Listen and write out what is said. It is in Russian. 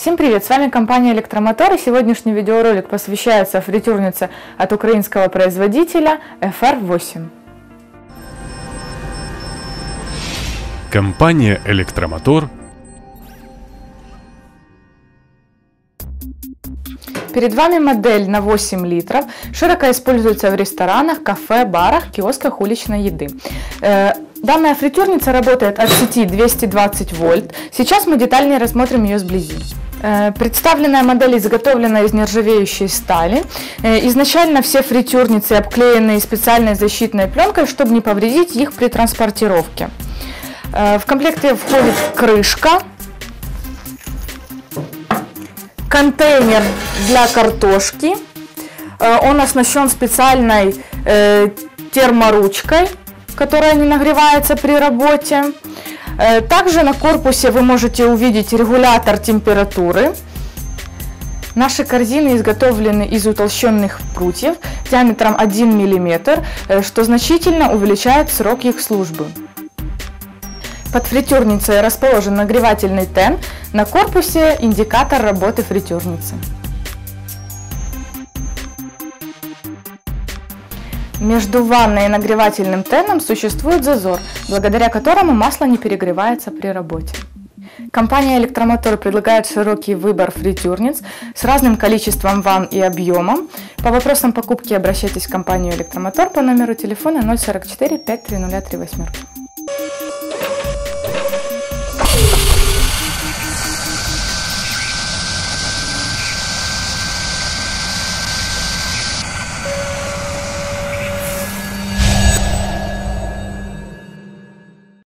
Всем привет, с вами компания Электромотор и сегодняшний видеоролик посвящается фритюрнице от украинского производителя FR8. Компания Электромотор Перед вами модель на 8 литров, широко используется в ресторанах, кафе, барах, киосках уличной еды. Э, данная фритюрница работает от сети 220 вольт. Сейчас мы детальнее рассмотрим ее сблизи. Э, представленная модель изготовлена из нержавеющей стали. Э, изначально все фритюрницы обклеены специальной защитной пленкой, чтобы не повредить их при транспортировке. В комплекте входит крышка, контейнер для картошки. Э, он оснащен специальной э, терморучкой, которая не нагревается при работе. Э, также на корпусе вы можете увидеть регулятор температуры. Наши корзины изготовлены из утолщенных прутьев диаметром 1 мм, что значительно увеличает срок их службы. Под фритюрницей расположен нагревательный тен, на корпусе индикатор работы фритюрницы. Между ванной и нагревательным теном существует зазор, благодаря которому масло не перегревается при работе. Компания Электромотор предлагает широкий выбор фритюрниц с разным количеством ванн и объемом. По вопросам покупки обращайтесь в компанию Электромотор по номеру телефона 044 530 38.